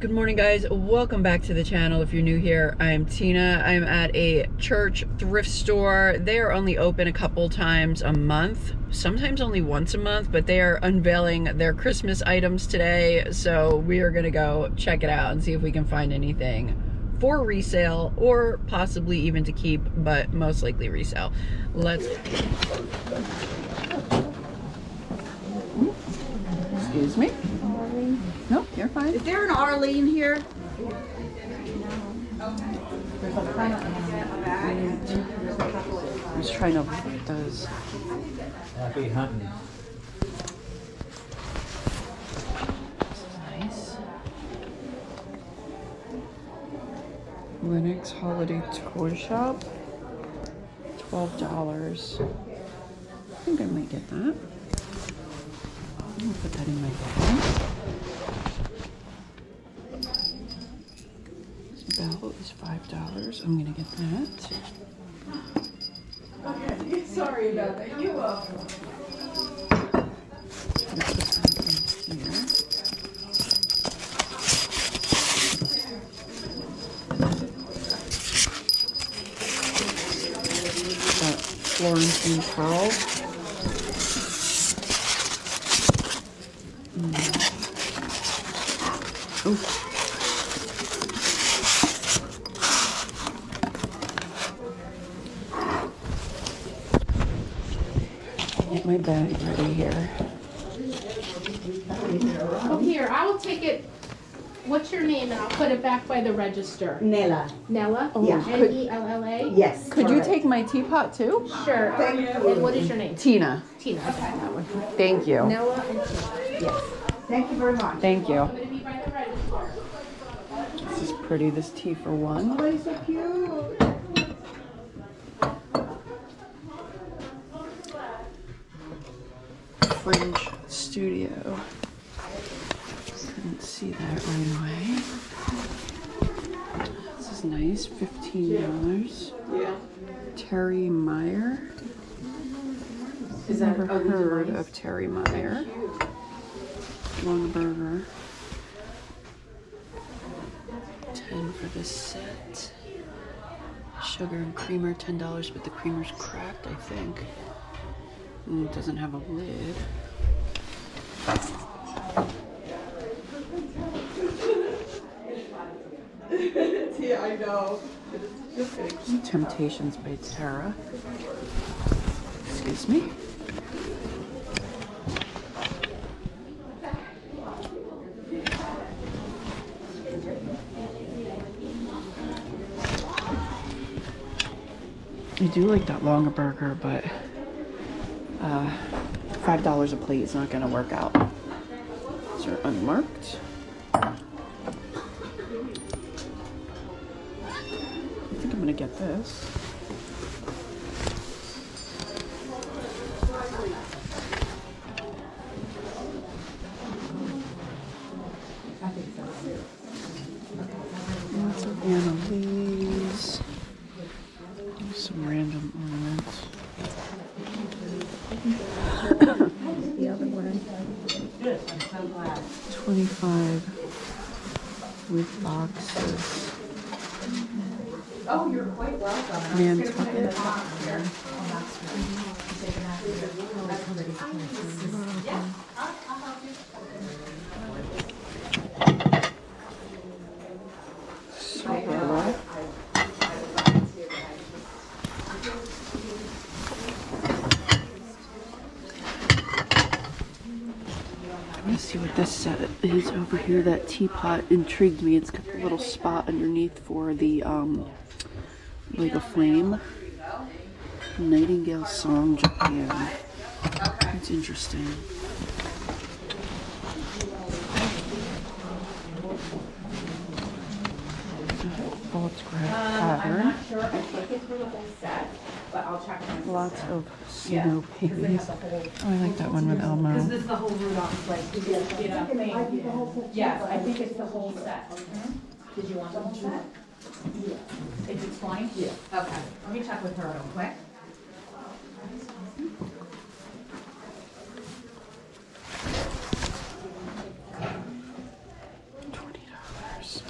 Good morning, guys. Welcome back to the channel. If you're new here, I'm Tina. I'm at a church thrift store. They are only open a couple times a month, sometimes only once a month, but they are unveiling their Christmas items today. So we are going to go check it out and see if we can find anything for resale or possibly even to keep, but most likely resale. Let's. Excuse me. No, you're fine. Is there an Arlene here? I was trying to look at those. Happy hunting. This is nice. Lenox Holiday Toy Shop. Twelve dollars. I think I might get that. Gonna put that in my bag. This bell is five dollars. I'm gonna get that. Okay, Sorry about that. You are. Gonna put that in here. Got Florentine pearl. My bag ready here. Oh, here, I will take it. What's your name? And I'll put it back by the register. Nella. Nella? Yeah. N E L L A? Yes. Could you take my teapot too? Sure. And what is your name? Tina. Tina. Okay, that one. Thank you. Nella and Tina. Yes. Thank you very much. Thank you. I'm gonna be by the register. This is pretty, this tea for one. Oh, so cute. Fringe Studio. Couldn't see that right away. This is nice, fifteen dollars. Yeah. Terry Meyer. Is that Never heard of Terry Meyer. Longaberger. Ten for this set. Sugar and creamer, ten dollars, but the creamer's cracked, I think. Mm, it doesn't have a lid. Yeah, I know. Temptations by Tara. Excuse me. I do like that Longaberger, but uh, five dollars a plate is not gonna work out. These are unmarked. I think I'm gonna get this. Lots of Annalees. Some random ornaments. Twenty-five with boxes. Oh, you're quite welcome. Nantucket. Sorrel. I want to see what this set is over here. That teapot intrigued me. It's got the little spot underneath for the, um, like a flame. Nightingale Song, Japan. That's interesting. Photograph pattern but I'll check. Lots of snow Yeah, 'cause they have the whole. Oh, I like that one with Elmo. Because this is the whole Rudolph, like, you know, yes, I think it's the whole set. Mm-hmm. Did you want the whole set? Yeah. Is it twenty? Yeah. Okay, let me check with her real quick. Twenty dollars.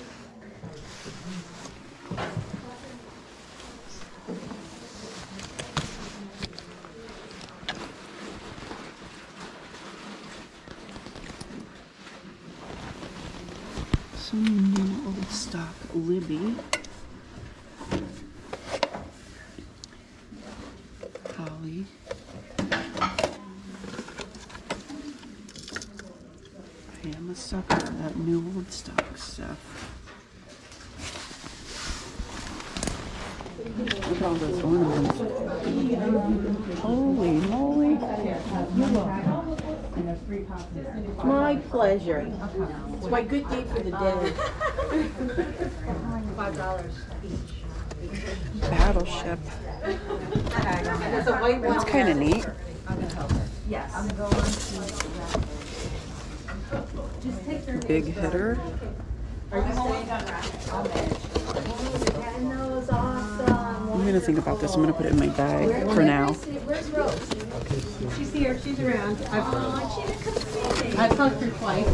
Libby. Holly. I am a sucker for that new old stock stuff. Look at all those ornaments. Holy moly. My pleasure. It's my good deed for the day. Battleship. There's a white one. That's kind of neat. Big hitter. I'm gonna think about this. I'm gonna put it in my bag for now. Where's Rose? She's here, she's around. I've talked to her twice.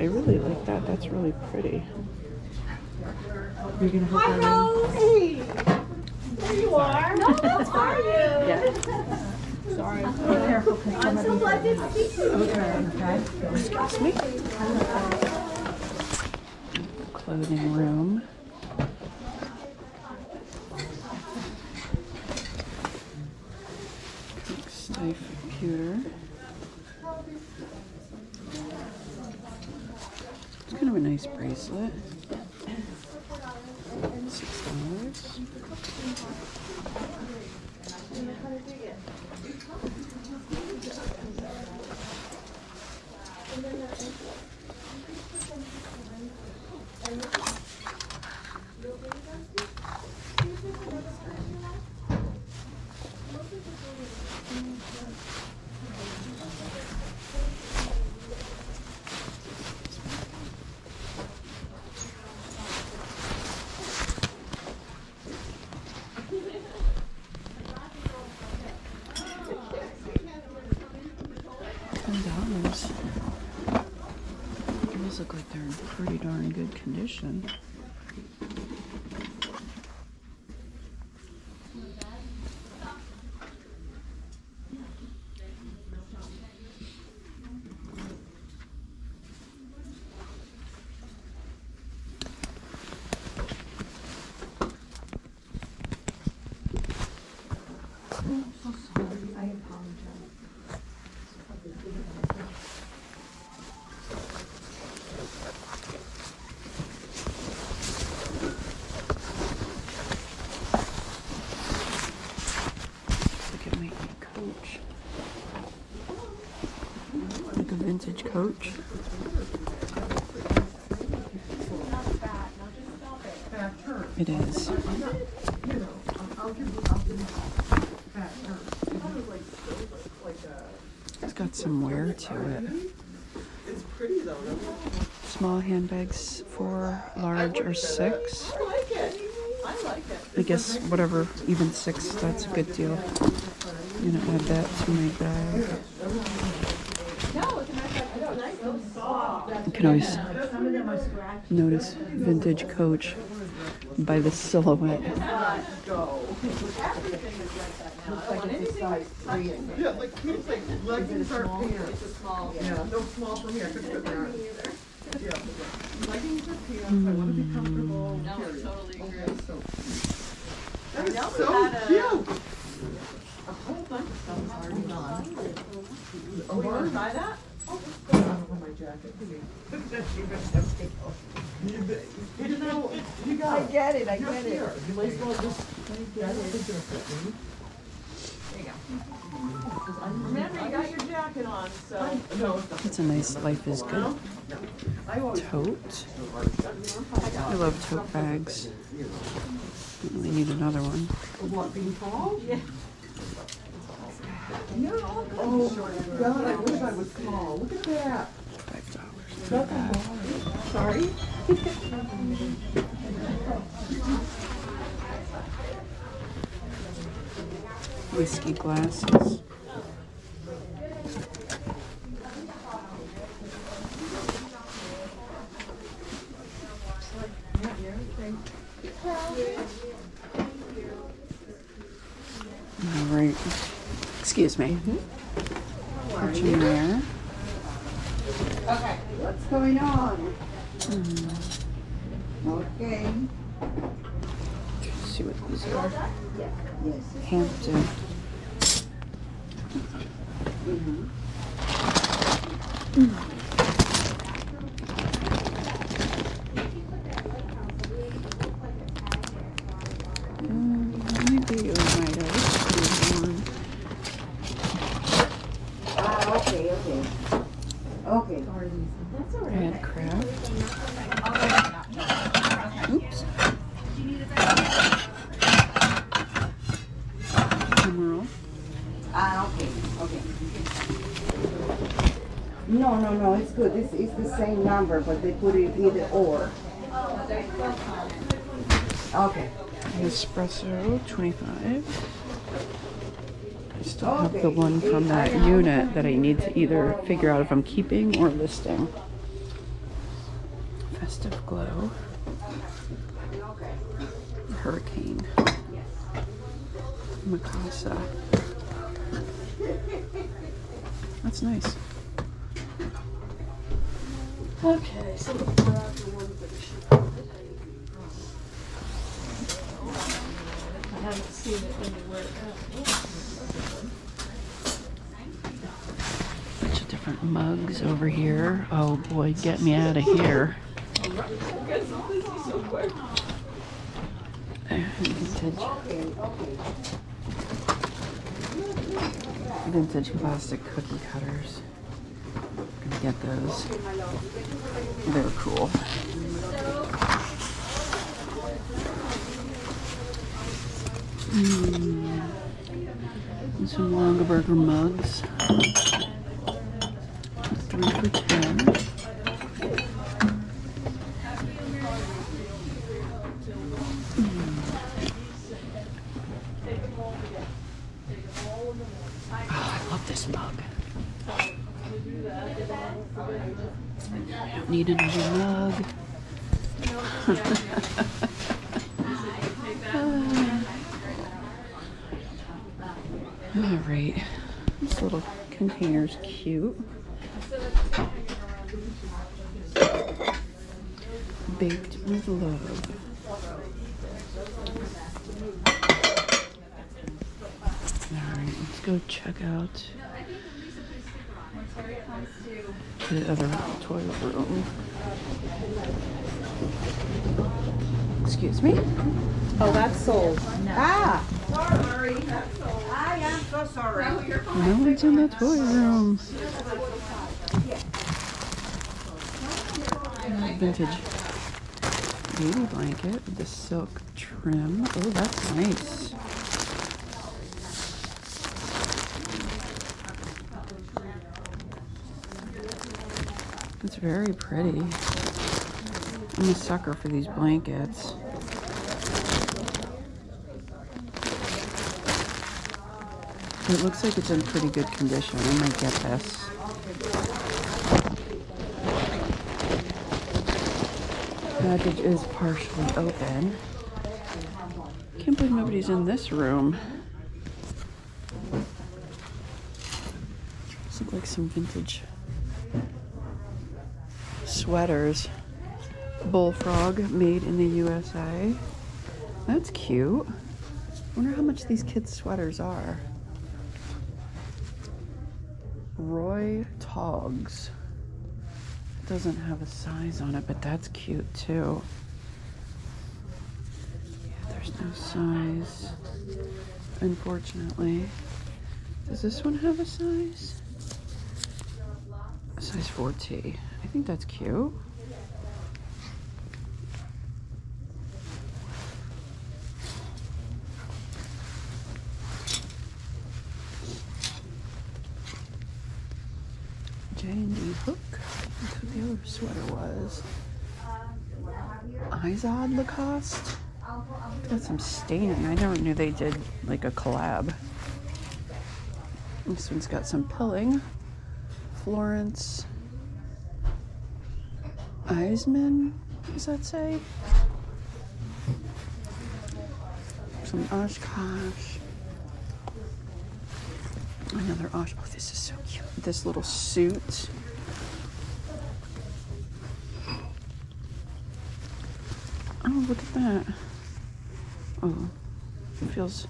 I really like that. That's really pretty. You're gonna help Hi, Rose. Hey. There you are. No, how are you? Yeah. Sorry. I'm so glad to see you. Okay. Excuse me. Clothing room. Stay computer. It's kind of a nice bracelet. Six dollars. Ten dollars. Those look like they're in darn good condition. Look at my coach. Coach. It is. It's got some wear to it. Small handbags, four, large, or six. I guess whatever, even six, that's a good deal. I'm gonna add that to my bag. You can always notice vintage coach by the silhouette. Yeah, like kids, like leggings are pants. It's a small. Yeah, no small for me. I could fit there. Yeah. Leggings or pants. I want to be comfortable. No, I totally agree. So. That is so cute. A whole bunch of stuff is already on. Oh, you want to buy that? Oh, I don't want my jacket. You know, you got. I get it, I get it. You might as well just. Yeah, I don't think they're fit me. Remember, you got your jacket on, so. No, it's a nice Life is Good tote. I love tote bags. Really need another one. What, being tall? Yeah. Oh, God, I wish I was small. Look at that. Five dollars. Sorry? Whiskey glasses. All right. Excuse me. Mm-hmm. Put you there. What's going on? Hmm. Okay. Let's see what these are. Yes. Hampton. Mm, Maybe it might have one. Ah, okay, okay. Okay. Handcraft. Oops. Emerald. Ah, okay, okay. No, no, no, it's good. This is the same number, but they put it either or. Okay. Espresso, 25. I still have the one from that unit that I need to either figure out if I'm keeping or listing. Festive Glow. Hurricane. Mikasa. That's nice. Okay, so the ones that. I haven't seen it anywhere Bunch of different mugs over here. Oh boy, get me out of here. Vintage. Vintage plastic cookie cutters. Get those. They're cool. And some Longaberger mugs. Three for ten. Oh, I love this mug. I don't need another mug. All right, this little container's cute. Baked with love. All right, let's go check out the other toilet room. Excuse me. Oh, that's sold. Ah! Sorry. I am so sorry. No one's in the toy room. Vintage baby blanket with the silk trim. Oh, that's nice. It's very pretty. I'm a sucker for these blankets. It looks like it's in pretty good condition. I might get this. Package is partially open. Can't believe nobody's in this room. These look like some vintage sweaters. Bullfrog made in the USA. That's cute. wonder how much these kids' sweaters are. Roy Togs. Doesn't have a size on it, but that's cute too. Yeah, there's no size, unfortunately. Does this one have a size? Size 4T. I think that's cute. J and D hook. That's what the other sweater was. Izod Lacoste. Got some staining. I never knew they did like a collab. This one's got some pilling. Florence Eisman, does that say? Some Oshkosh. Another Osh. Oh, this is so cute. This little suit. That. Oh, it feels,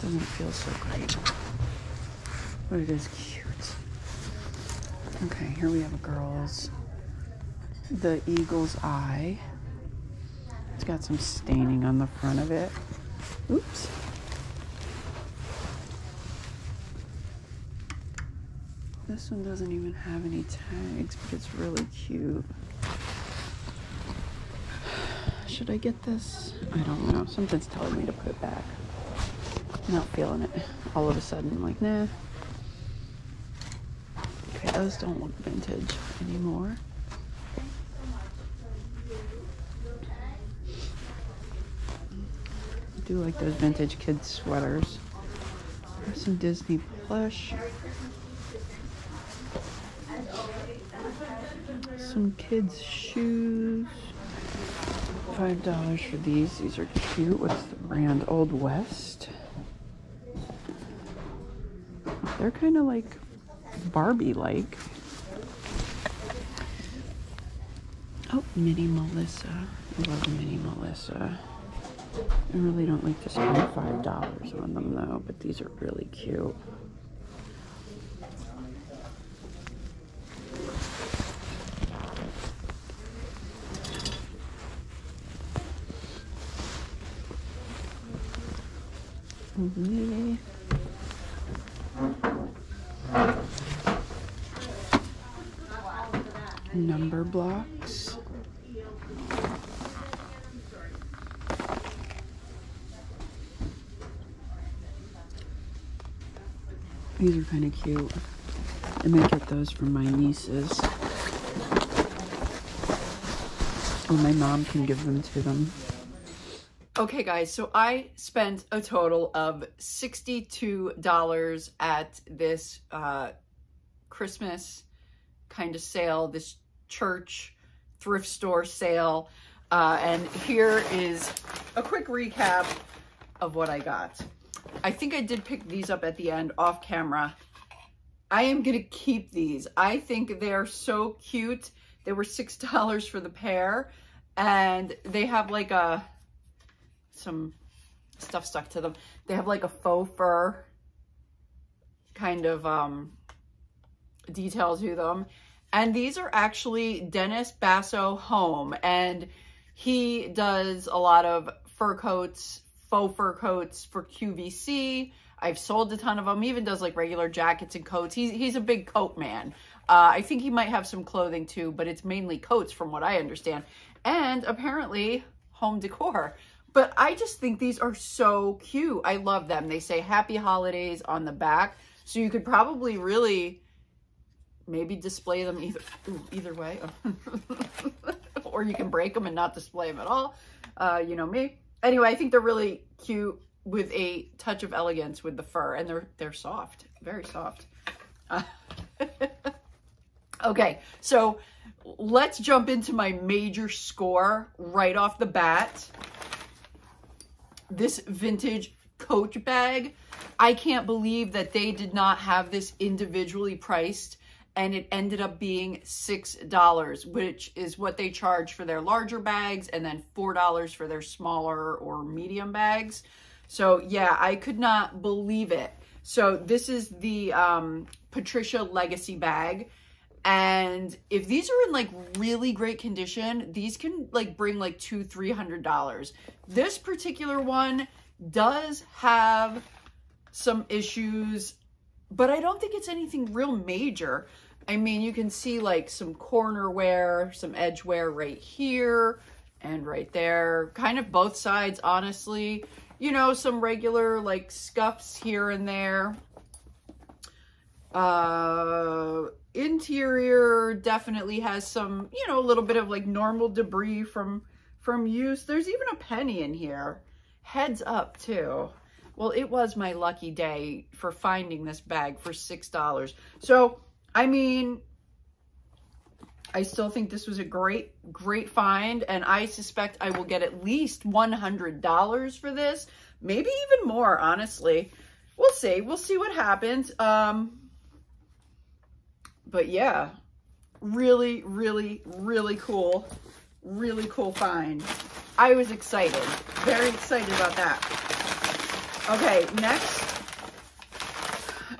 doesn't feel so great. But it is cute. Okay, here we have a girl's, the eagle's eye. It's got some staining on the front of it. Oops. This one doesn't even have any tags, but it's really cute. Should I get this? I don't know. Something's telling me to put it back. I'm Not feeling it. All of a sudden, I'm like, nah. Okay, those don't look vintage anymore. I do like those vintage kids sweaters. There's some Disney plush. Some kids shoes. Five dollars for these. These are cute. What's the brand? Old West. They're kind of like Barbie-like. Oh, Mini Melissa. I love Mini Melissa. I really don't like to spend five dollars on them though, but these are really cute. Okay. Number blocks. These are kind of cute. I might get those for my nieces. Or my mom can give them to them. Okay, guys, so I spent a total of $62 at this uh, Christmas kind of sale, this church thrift store sale. Uh, and here is a quick recap of what I got. I think I did pick these up at the end off camera. I am going to keep these. I think they're so cute. They were $6 for the pair. And they have like a some stuff stuck to them. They have like a faux fur kind of um, detail to them. And these are actually Dennis Basso Home. And he does a lot of fur coats, faux fur coats for QVC. I've sold a ton of them. He even does like regular jackets and coats. He's, he's a big coat man. Uh, I think he might have some clothing too, but it's mainly coats from what I understand. And apparently home decor. But I just think these are so cute. I love them. They say happy holidays on the back. So you could probably really maybe display them either ooh, either way. or you can break them and not display them at all. Uh, you know me. Anyway, I think they're really cute with a touch of elegance with the fur. And they're, they're soft. Very soft. Uh, okay, so let's jump into my major score right off the bat this vintage coach bag. I can't believe that they did not have this individually priced and it ended up being $6, which is what they charge for their larger bags and then $4 for their smaller or medium bags. So yeah, I could not believe it. So this is the um, Patricia Legacy bag. And if these are in like really great condition, these can like bring like two, three hundred dollars. This particular one does have some issues, but I don't think it's anything real major. I mean, you can see like some corner wear, some edge wear right here and right there. Kind of both sides, honestly. You know, some regular like scuffs here and there. Uh, interior definitely has some, you know, a little bit of like normal debris from, from use. There's even a penny in here. Heads up too. Well, it was my lucky day for finding this bag for $6. So, I mean, I still think this was a great, great find. And I suspect I will get at least $100 for this. Maybe even more, honestly. We'll see. We'll see what happens. Um, but yeah, really, really, really cool. Really cool find. I was excited. Very excited about that. Okay, next.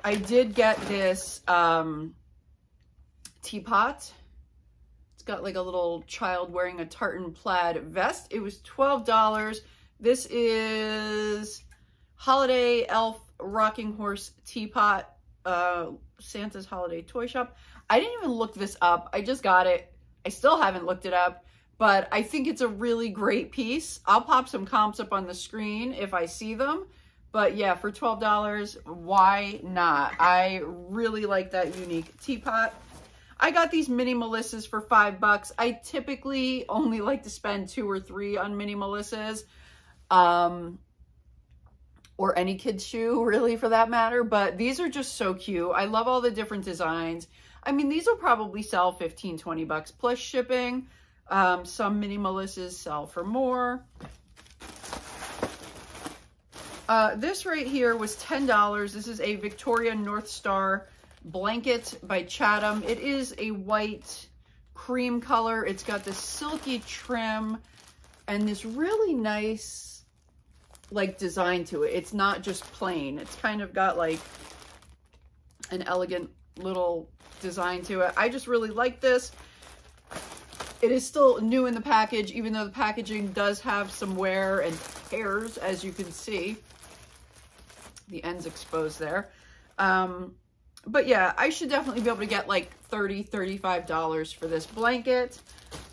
I did get this um, teapot. It's got like a little child wearing a tartan plaid vest. It was $12. This is Holiday Elf Rocking Horse Teapot, uh, Santa's Holiday Toy Shop. I didn't even look this up. I just got it. I still haven't looked it up, but I think it's a really great piece. I'll pop some comps up on the screen if I see them. But yeah, for $12, why not? I really like that unique teapot. I got these mini Melissas for five bucks. I typically only like to spend two or three on mini Melissas. Um, or any kid's shoe really for that matter. But these are just so cute. I love all the different designs. I mean, these will probably sell 15, 20 bucks plus shipping. Um, some mini Melissas sell for more. Uh, this right here was $10. This is a Victoria North Star blanket by Chatham. It is a white cream color. It's got this silky trim and this really nice like design to it. It's not just plain. It's kind of got like an elegant little design to it. I just really like this. It is still new in the package, even though the packaging does have some wear and tears, as you can see. The ends exposed there. Um, but yeah, I should definitely be able to get like 30 $35 for this blanket.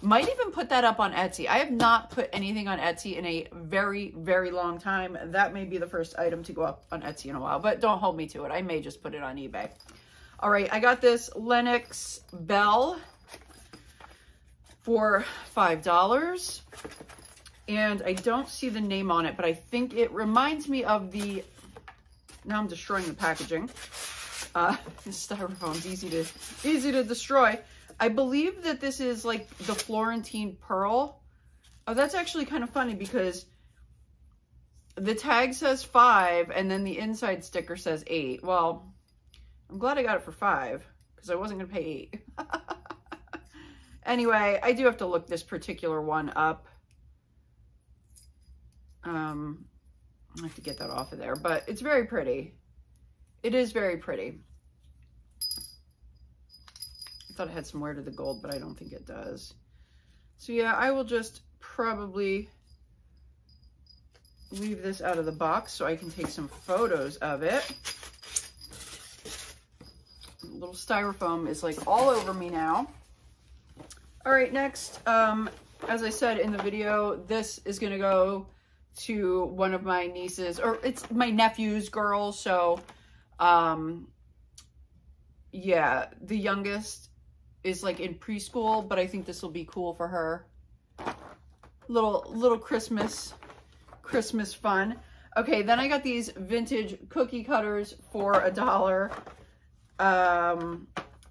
Might even put that up on Etsy. I have not put anything on Etsy in a very, very long time. That may be the first item to go up on Etsy in a while, but don't hold me to it. I may just put it on eBay. All right, I got this Lenox Bell for $5. And I don't see the name on it, but I think it reminds me of the, now I'm destroying the packaging. Uh, styrofoam's easy to, easy to destroy. I believe that this is like the Florentine Pearl. Oh, that's actually kind of funny because the tag says five and then the inside sticker says eight. Well, I'm glad I got it for five because I wasn't going to pay eight. Anyway, I do have to look this particular one up. Um, I have to get that off of there, but it's very pretty. It is very pretty. I thought it had some wear to the gold, but I don't think it does. So yeah, I will just probably leave this out of the box so I can take some photos of it. little styrofoam is like all over me now. All right, next, um, as I said in the video, this is to go to one of my nieces, or it's my nephew's girl, so, um, yeah, the youngest is like in preschool, but I think this will be cool for her. Little, little Christmas, Christmas fun. Okay, then I got these vintage cookie cutters for a dollar. Um,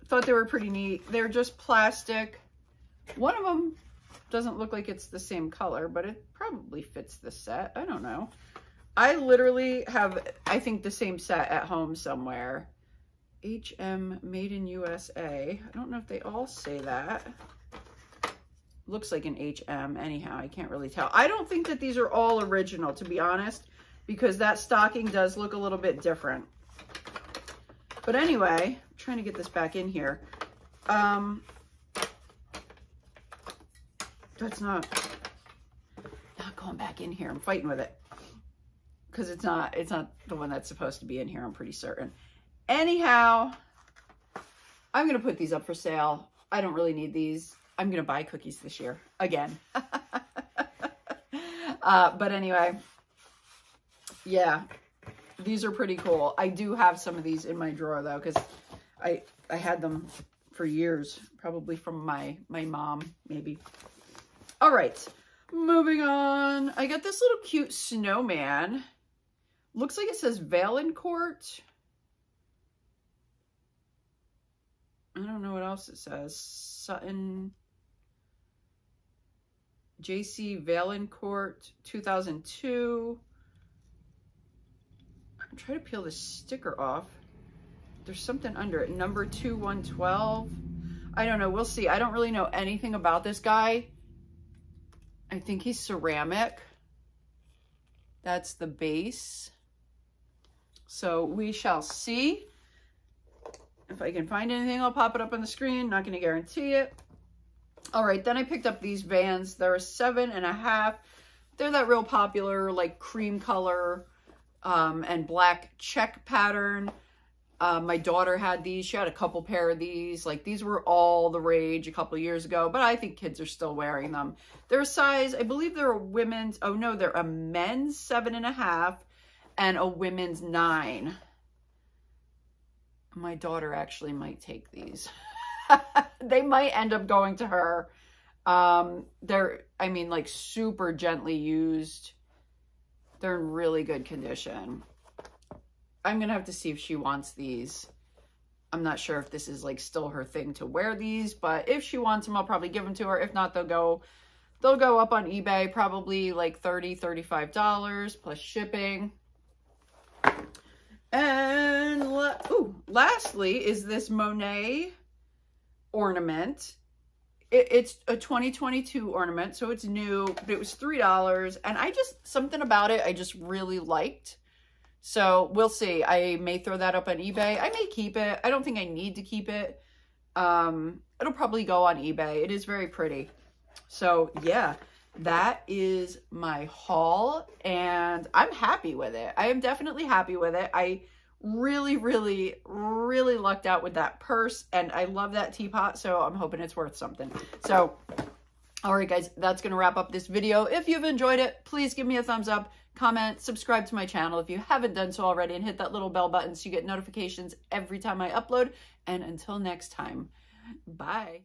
thought they were pretty neat. They're just plastic. One of them doesn't look like it's the same color, but it probably fits the set. I don't know. I literally have, I think, the same set at home somewhere. HM Made in USA. I don't know if they all say that. Looks like an HM anyhow. I can't really tell. I don't think that these are all original, to be honest, because that stocking does look a little bit different. But anyway, I'm trying to get this back in here. Um, that's not, not going back in here. I'm fighting with it because it's not, it's not the one that's supposed to be in here. I'm pretty certain. Anyhow, I'm going to put these up for sale. I don't really need these. I'm going to buy cookies this year again. uh, but anyway, yeah, these are pretty cool. I do have some of these in my drawer though, because I, I had them for years, probably from my, my mom, maybe. All right, moving on. I got this little cute snowman. Looks like it says Valancourt. I don't know what else it says. Sutton. JC Valancourt 2002. I'm trying to peel the sticker off. There's something under it. Number 2112. I don't know. We'll see. I don't really know anything about this guy I think he's ceramic. That's the base. So we shall see. If I can find anything, I'll pop it up on the screen. Not going to guarantee it. All right, then I picked up these Vans. They're a seven and a half. They're that real popular, like cream color um, and black check pattern. Uh, my daughter had these. She had a couple pair of these. Like these were all the rage a couple years ago, but I think kids are still wearing them. They're a size, I believe they're a women's, oh no, they're a men's seven and a half and a women's nine. My daughter actually might take these. they might end up going to her. Um, they're, I mean, like super gently used. They're in really good condition. I'm going to have to see if she wants these. I'm not sure if this is like still her thing to wear these, but if she wants them, I'll probably give them to her. If not, they'll go, they'll go up on eBay, probably like 30, $35 plus shipping. And ooh, lastly is this Monet ornament. It, it's a 2022 ornament, so it's new, but it was $3. And I just, something about it I just really liked. So we'll see. I may throw that up on eBay. I may keep it. I don't think I need to keep it. Um, it'll probably go on eBay. It is very pretty. So yeah, that is my haul and I'm happy with it. I am definitely happy with it. I really, really, really lucked out with that purse and I love that teapot. So I'm hoping it's worth something. So, all right, guys, that's going to wrap up this video. If you've enjoyed it, please give me a thumbs up, comment, subscribe to my channel if you haven't done so already and hit that little bell button so you get notifications every time I upload. And until next time, bye.